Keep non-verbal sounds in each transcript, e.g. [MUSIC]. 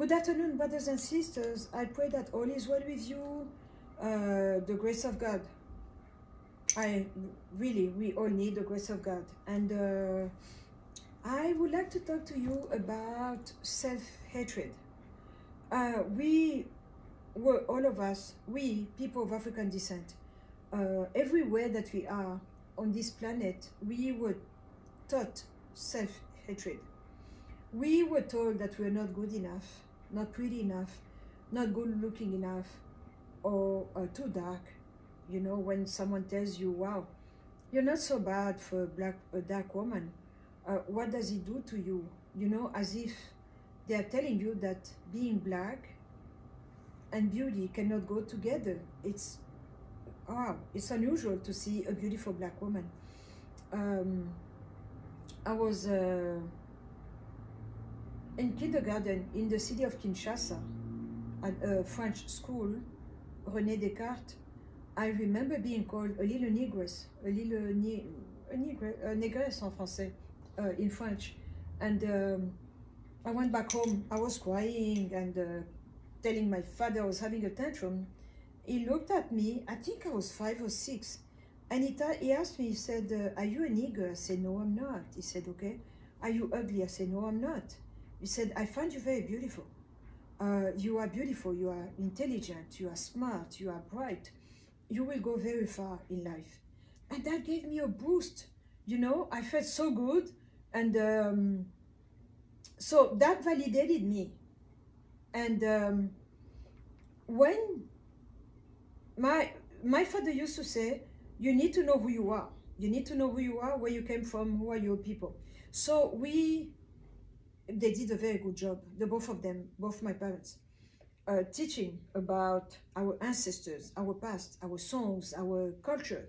Good afternoon, brothers and sisters. I pray that all is well with you. Uh, the grace of God. I really, we all need the grace of God. And uh, I would like to talk to you about self hatred. Uh, we were, all of us, we, people of African descent, uh, everywhere that we are on this planet, we were taught self hatred. We were told that we're not good enough, not pretty enough, not good looking enough, or uh, too dark. You know, when someone tells you, wow, you're not so bad for a black, a dark woman, uh, what does it do to you? You know, as if they are telling you that being black and beauty cannot go together. It's, wow, it's unusual to see a beautiful black woman. Um, I was uh, in kindergarten in the city of Kinshasa at a French school, René Descartes. I remember being called a little negress, a little ne a negre, a negress en français, uh, in French. And um, I went back home. I was crying and uh, telling my father I was having a tantrum. He looked at me. I think I was five or six. And he, he asked me, he said, uh, are you a nigger? I said, no, I'm not. He said, okay. Are you ugly? I said, no, I'm not. He said, I find you very beautiful. Uh, you are beautiful, you are intelligent, you are smart, you are bright. You will go very far in life. And that gave me a boost. You know, I felt so good. And um, so that validated me. And um, when my my father used to say, you need to know who you are. You need to know who you are, where you came from, who are your people. So we, they did a very good job, the both of them, both my parents, uh, teaching about our ancestors, our past, our songs, our culture.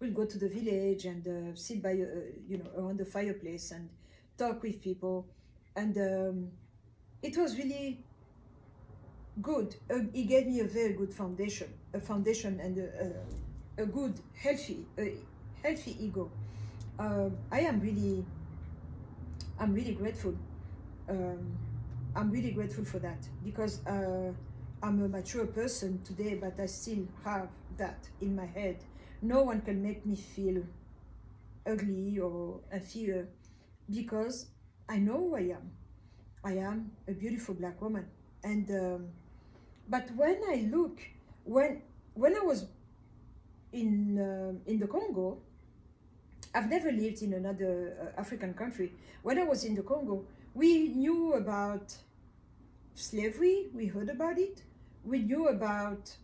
We'll go to the village and uh, sit by, uh, you know, around the fireplace and talk with people. And um, it was really good. Uh, he gave me a very good foundation, a foundation and a, a, a good, healthy, a healthy ego. Uh, I am really, I'm really grateful. Um, I'm really grateful for that because uh, I'm a mature person today, but I still have that in my head. No one can make me feel ugly or inferior because I know who I am. I am a beautiful black woman. And um, but when I look, when when I was in uh, in the Congo, I've never lived in another uh, African country. When I was in the Congo, we knew about slavery. We heard about it. We knew about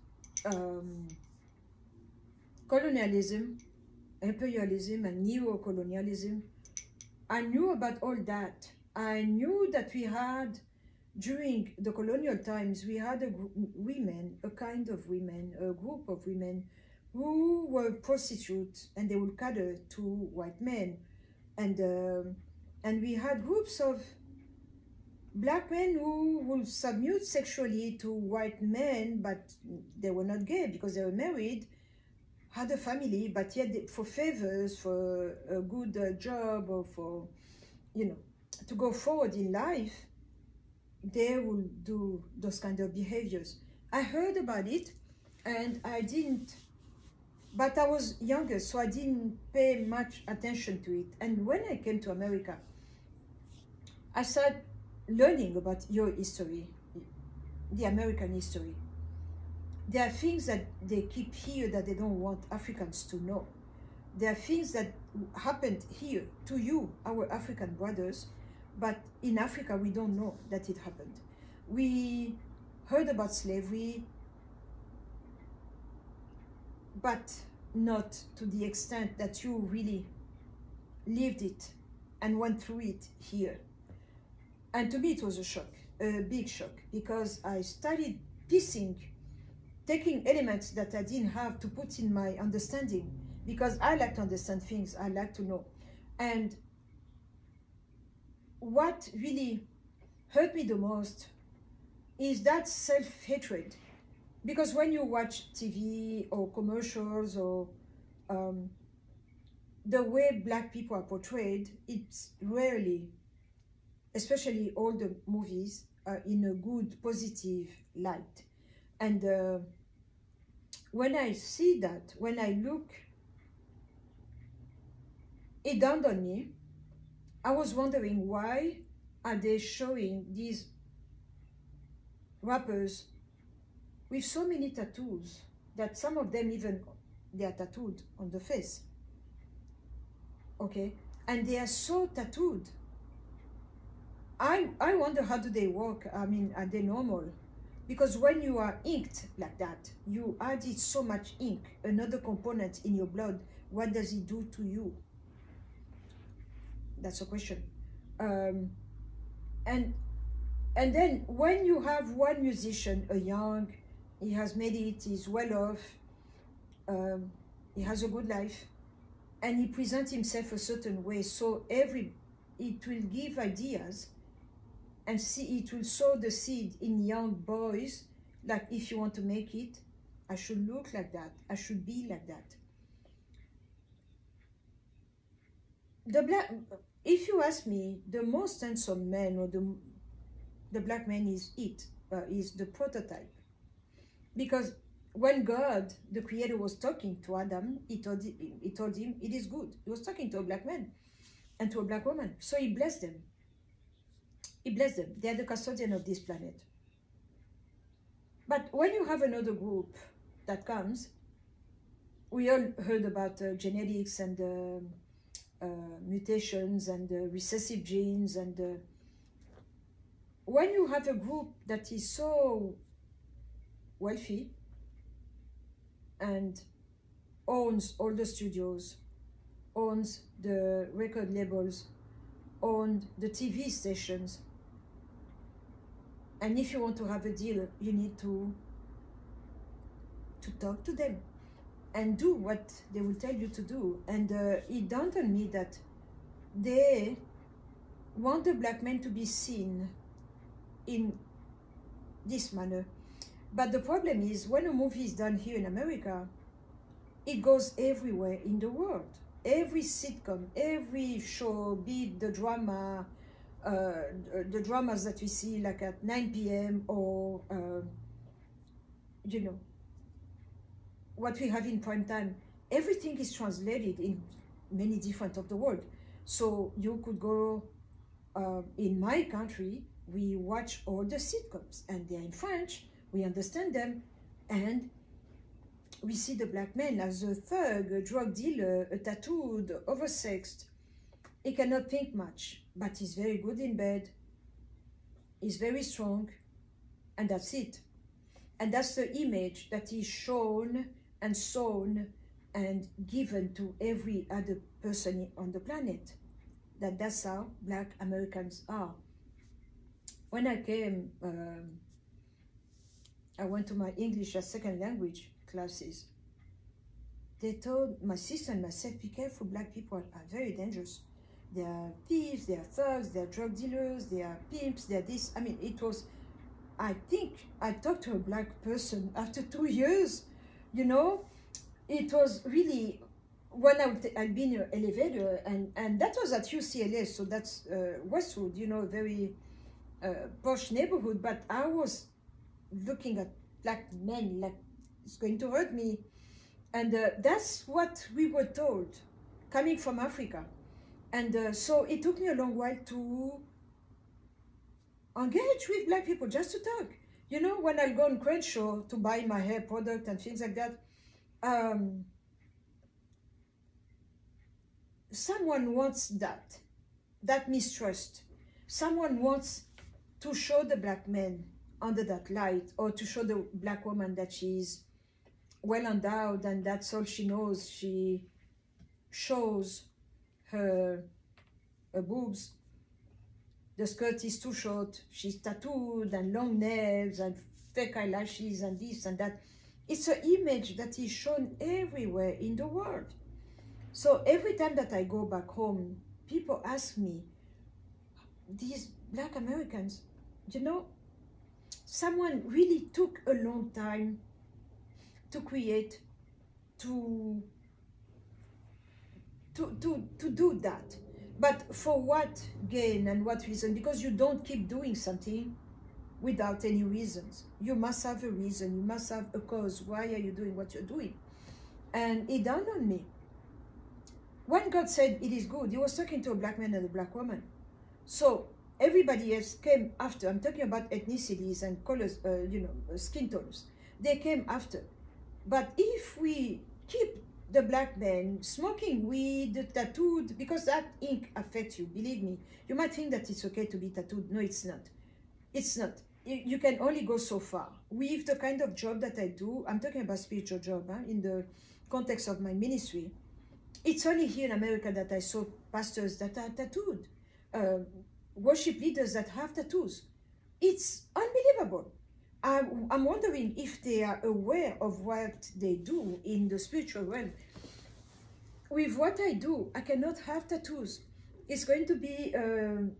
um, colonialism, imperialism, and neo-colonialism. I knew about all that. I knew that we had during the colonial times, we had a women, a kind of women, a group of women who were prostitutes and they would cater to white men. And, uh, and we had groups of black men who would submit sexually to white men, but they were not gay because they were married, had a family, but yet for favors, for a good uh, job or for, you know, to go forward in life, they will do those kind of behaviors. I heard about it and I didn't, but I was younger, so I didn't pay much attention to it. And when I came to America, I started learning about your history, the American history. There are things that they keep here that they don't want Africans to know. There are things that happened here to you, our African brothers, but in Africa, we don't know that it happened. We heard about slavery, but not to the extent that you really lived it and went through it here. And to me, it was a shock, a big shock, because I started piecing, taking elements that I didn't have to put in my understanding, because I like to understand things, I like to know. And what really hurt me the most is that self-hatred. Because when you watch TV or commercials or um, the way black people are portrayed, it's rarely, especially all the movies, uh, in a good, positive light. And uh, when I see that, when I look, it dawned on me. I was wondering why are they showing these rappers with so many tattoos that some of them even they are tattooed on the face. Okay, and they are so tattooed. I I wonder how do they work? I mean, are they normal? Because when you are inked like that, you added so much ink, another component in your blood. What does it do to you? That's a question. Um, and and then when you have one musician, a young, he has made it, he's well off, um, he has a good life, and he presents himself a certain way. So every it will give ideas and see it will sow the seed in young boys like if you want to make it i should look like that i should be like that the black if you ask me the most handsome man or the the black man is it uh, is the prototype because when god the creator was talking to adam he told, he told him it is good he was talking to a black man and to a black woman so he blessed them he blessed them. They are the custodian of this planet. But when you have another group that comes, we all heard about uh, genetics and uh, uh, mutations and uh, recessive genes. And uh, when you have a group that is so wealthy and owns all the studios, owns the record labels, owns the TV stations, and if you want to have a deal, you need to to talk to them and do what they will tell you to do. And uh, it dawned on me that they want the black man to be seen in this manner. But the problem is when a movie is done here in America, it goes everywhere in the world. Every sitcom, every show, be it the drama, uh, the dramas that we see like at 9 p.m. or, uh, you know, what we have in prime time, everything is translated in many different of the world. So you could go uh, in my country, we watch all the sitcoms and they're in French, we understand them, and we see the black man as a thug, a drug dealer, a tattooed, oversexed, he cannot think much, but he's very good in bed. He's very strong, and that's it. And that's the image that is shown and sown and given to every other person on the planet. That that's how Black Americans are. When I came, um, I went to my English as second language classes. They told my sister and myself, be careful, black people are very dangerous they are thieves, they are thugs, they are drug dealers, they are pimps, they are this. I mean, it was, I think I talked to a black person after two years, you know, it was really, when I I'd been in an elevator and, and that was at UCLA, so that's uh, Westwood, you know, very uh, posh neighborhood, but I was looking at black men like it's going to hurt me. And uh, that's what we were told coming from Africa and uh, so it took me a long while to engage with black people just to talk. You know, when I'll go on Crenshaw to buy my hair product and things like that, um, someone wants that, that mistrust. Someone wants to show the black man under that light or to show the black woman that she's well endowed and that's all she knows. She shows her, her boobs. The skirt is too short. She's tattooed and long nails and fake eyelashes and this and that. It's an image that is shown everywhere in the world. So every time that I go back home, people ask me, these black Americans, you know, someone really took a long time to create, to to, to, to do that. But for what gain and what reason? Because you don't keep doing something, without any reasons. You must have a reason. You must have a cause. Why are you doing what you're doing? And it dawned on me. When God said it is good, he was talking to a black man and a black woman. So everybody else came after. I'm talking about ethnicities and colors, uh, you know, skin tones. They came after. But if we keep the black men smoking weed, tattooed, because that ink affects you, believe me. You might think that it's okay to be tattooed. No, it's not. It's not. You, can only go so far. With the kind of job that I do, I'm talking about spiritual job huh, in the context of my ministry. It's only here in America that I saw pastors that are tattooed, uh, worship leaders that have tattoos. It's unbelievable. I'm, I'm wondering if they are aware of what they do in the spiritual realm. With what I do, I cannot have tattoos. It's going to be um,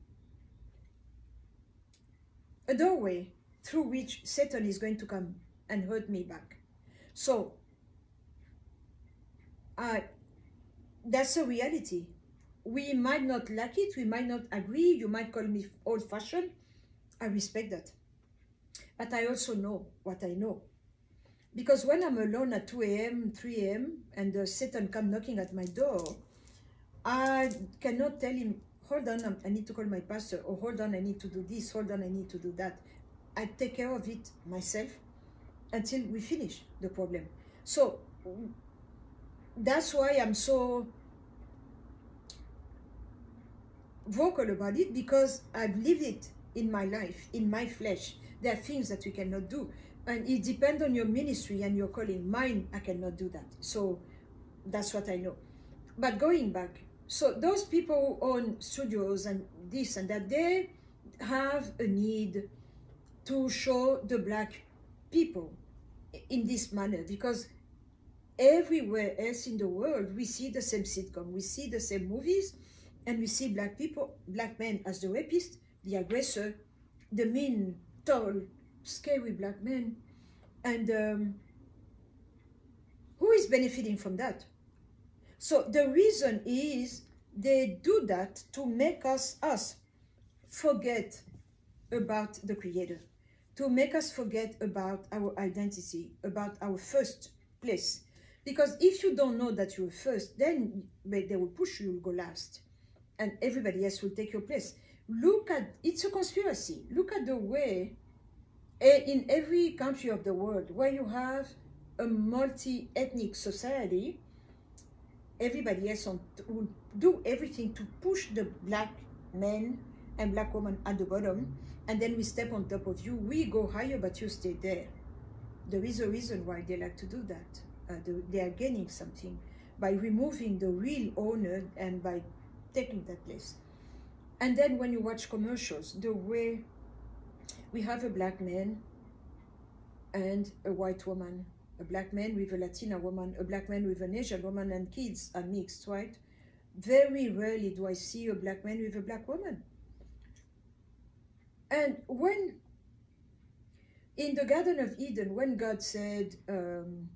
a doorway through which Satan is going to come and hurt me back. So, uh, that's a reality. We might not like it, we might not agree, you might call me old fashioned. I respect that. But I also know what I know. Because when I'm alone at 2 a.m., 3 a.m., and uh, Satan come knocking at my door, I cannot tell him, hold on, I need to call my pastor, or hold on, I need to do this, hold on, I need to do that. I take care of it myself until we finish the problem. So that's why I'm so vocal about it because I've lived it in my life, in my flesh. There are things that we cannot do. And it depends on your ministry and your calling. Mine, I cannot do that. So that's what I know. But going back, so those people who own studios and this and that, they have a need to show the black people in this manner because everywhere else in the world we see the same sitcom we see the same movies and we see black people black men as the rapist the aggressor the mean tall, scary black men. And um, who is benefiting from that? So the reason is they do that to make us, us, forget about the Creator, to make us forget about our identity, about our first place. Because if you don't know that you're first, then they will push you, you'll go last. And everybody else will take your place. Look at it's a conspiracy. Look at the way eh, in every country of the world where you have a multi-ethnic society everybody else on, will do everything to push the black men and black women at the bottom and then we step on top of you. We go higher but you stay there. There is a reason why they like to do that. Uh, they are gaining something by removing the real owner and by taking that place and then when you watch commercials, the way we have a black man and a white woman, a black man with a Latina woman, a black man with an Asian woman, and kids are mixed, right? Very rarely do I see a black man with a black woman. And when, in the Garden of Eden, when God said, um,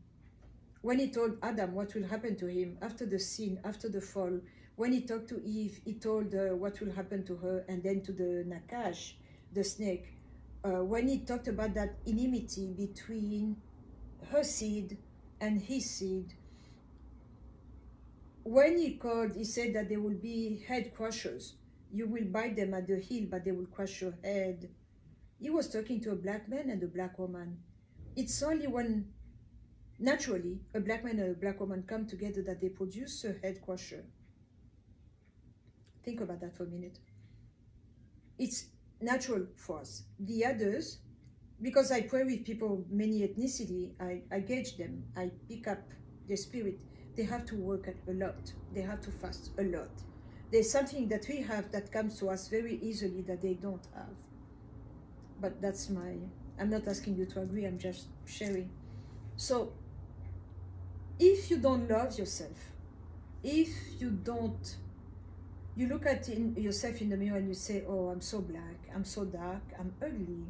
when he told Adam what will happen to him after the sin, after the fall, when he talked to Eve, he told her what will happen to her and then to the Nakash, the snake. Uh, when he talked about that enmity between her seed and his seed, when he called, he said that there will be head crushers. You will bite them at the heel, but they will crush your head. He was talking to a black man and a black woman. It's only when, naturally, a black man and a black woman come together that they produce a head crusher. Think about that for a minute. It's natural for us. The others, because I pray with people, many ethnicity, I, I gauge them, I pick up their spirit. They have to work a lot. They have to fast a lot. There's something that we have that comes to us very easily that they don't have. But that's my, I'm not asking you to agree, I'm just sharing. So, if you don't love yourself, if you don't you look at in yourself in the mirror and you say, oh, I'm so black, I'm so dark, I'm ugly.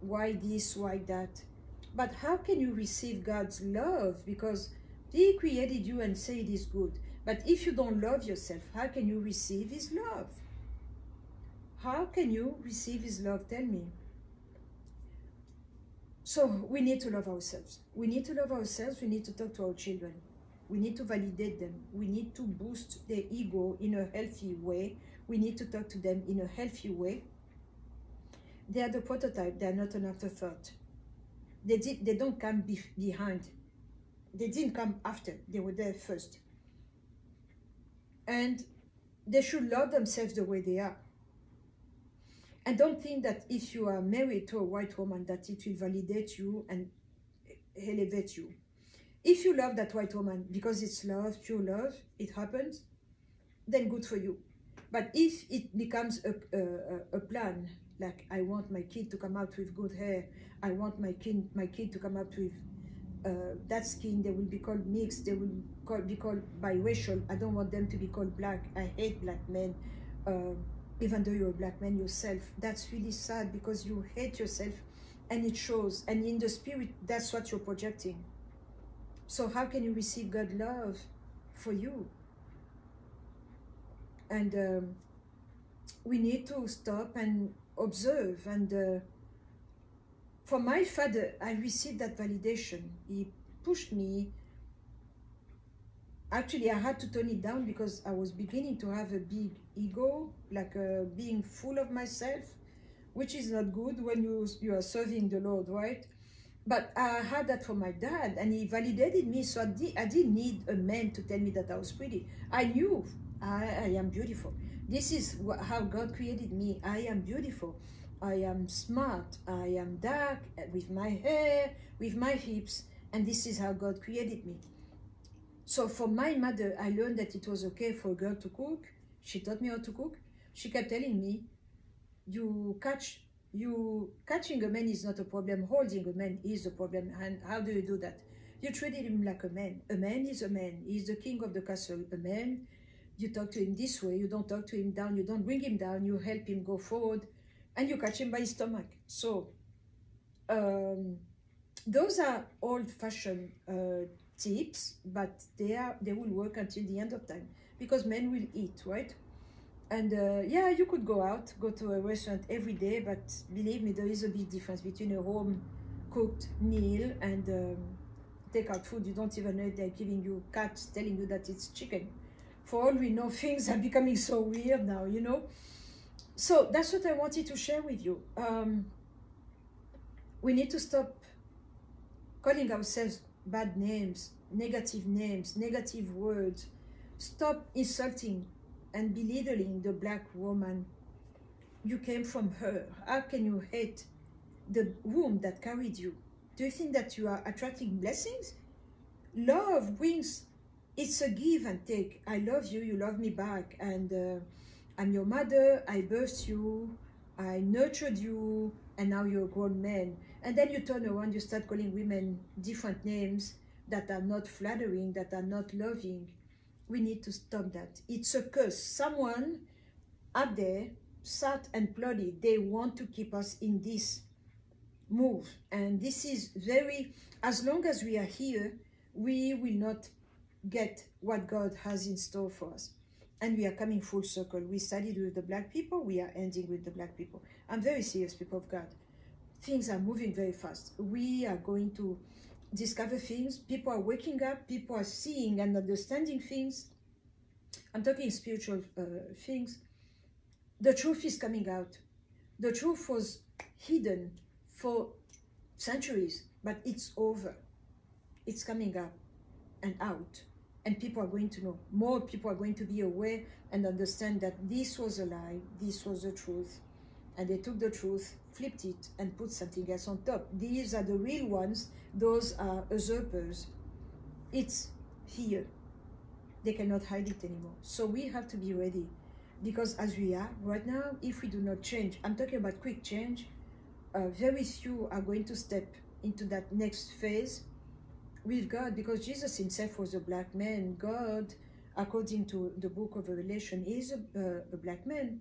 Why this, why that? But how can you receive God's love? Because he created you and said it is good. But if you don't love yourself, how can you receive his love? How can you receive his love? Tell me. So we need to love ourselves. We need to love ourselves. We need to talk to our children. We need to validate them. We need to boost their ego in a healthy way. We need to talk to them in a healthy way. They are the prototype. They are not an afterthought. They did. They don't come be behind. They didn't come after. They were there first. And they should love themselves the way they are. And don't think that if you are married to a white woman that it will validate you and elevate you. If you love that white woman because it's love, pure love, it happens, then good for you. But if it becomes a, a, a plan, like I want my kid to come out with good hair, I want my kid my kid to come out with uh, that skin, they will be called mixed, they will call, be called biracial. I don't want them to be called black. I hate black men. Uh, even though you're a black man yourself. That's really sad because you hate yourself and it shows. And in the spirit, that's what you're projecting. So how can you receive God love for you? And um, we need to stop and observe. And uh, for my father, I received that validation. He pushed me actually I had to tone it down because I was beginning to have a big ego, like uh, being full of myself, which is not good when you you are serving the Lord, right? But I had that from my dad, and he validated me, so I, di I didn't need a man to tell me that I was pretty. I knew I, I am beautiful. This is how God created me. I am beautiful. I am smart. I am dark eh, with my hair, with my hips, and this is how God created me. So for my mother, I learned that it was okay for a girl to cook. She taught me how to cook. She kept telling me, you catch, you catching a man is not a problem. Holding a man is a problem. And how do you do that? You treated him like a man. A man is a man. He's the king of the castle. A man, you talk to him this way. You don't talk to him down. You don't bring him down. You help him go forward. And you catch him by his stomach. So, um, those are old-fashioned uh, tips, but they are they will work until the end of time because men will eat, right? And uh, yeah, you could go out, go to a restaurant every day, but believe me, there is a big difference between a home cooked meal and um, take out food. You don't even know they're giving you cuts, telling you that it's chicken. For all we know, [LAUGHS] things are becoming so weird now, you know. So that's what I wanted to share with you. Um, we need to stop calling ourselves bad names, negative names, negative words. Stop insulting and belittling the black woman. You came from her. How can you hate the womb that carried you? Do you think that you are attracting blessings? Love brings, it's a give and take. I love you, you love me back. And uh, I'm your mother, I birthed you, I nurtured you, and now you're a grown man. And then you turn around, you start calling women different names that are not flattering, that are not loving. We need to stop that. It's a curse. Someone up there sat and plotted. They want to keep us in this move. And this is very, as long as we are here, we will not get what God has in store for us. And we are coming full circle. We started with the black people, we are ending with the black people. I'm very serious, people of God things are moving very fast. We are going to discover things. People are waking up. People are seeing and understanding things. I'm talking spiritual uh, things. The truth is coming out. The truth was hidden for centuries, but it's over. It's coming up and out. And people are going to know. More people are going to be aware and understand that this was a lie, this was the truth. And they took the truth flipped it and put something else on top. These are the real ones. Those are usurpers. It's here. They cannot hide it anymore. So we have to be ready. Because as we are right now, if we do not change, I'm talking about quick change, uh, very few are going to step into that next phase with God because Jesus himself was a black man. God, according to the book of Revelation, is a, uh, a black man.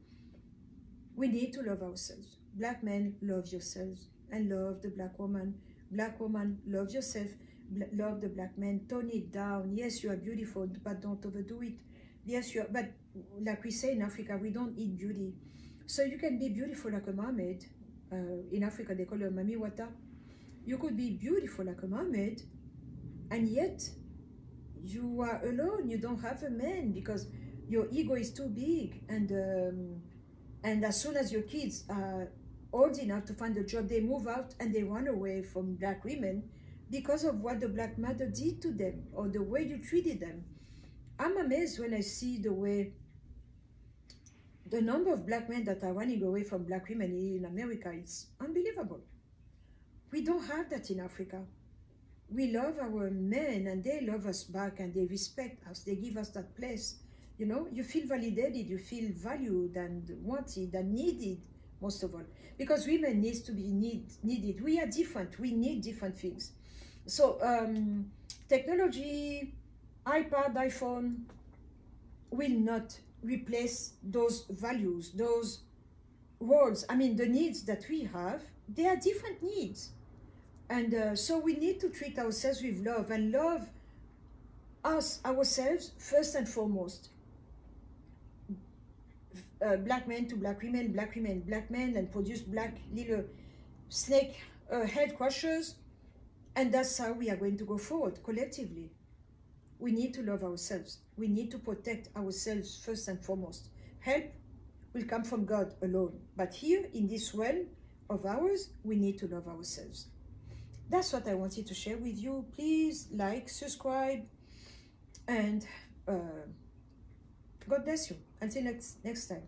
We need to love ourselves. Black men, love yourselves and love the black woman. Black woman, love yourself, love the black man. Tone it down. Yes, you are beautiful, but don't overdo it. Yes, you are, but like we say in Africa, we don't eat beauty. So you can be beautiful like a mermaid. Uh, in Africa, they call her mami wata. You could be beautiful like a mermaid, and yet you are alone. You don't have a man because your ego is too big. And um, and as soon as your kids are old enough to find a job, they move out and they run away from black women because of what the black mother did to them or the way you treated them. I'm amazed when I see the way the number of black men that are running away from black women in America is unbelievable. We don't have that in Africa. We love our men and they love us back and they respect us. They give us that place. You know, you feel validated, you feel valued and wanted and needed most of all. Because women needs to be need, needed. We are different. We need different things. So um, technology, iPad, iPhone will not replace those values, those roles. I mean, the needs that we have, they are different needs. And uh, so we need to treat ourselves with love and love us, ourselves, first and foremost. Uh, black men to black women, black women, black men, and produce black little snake uh, head crushers. And that's how we are going to go forward collectively. We need to love ourselves. We need to protect ourselves first and foremost. Help will come from God alone. But here in this realm of ours, we need to love ourselves. That's what I wanted to share with you. Please like, subscribe, and uh, God bless you. Until next, next time.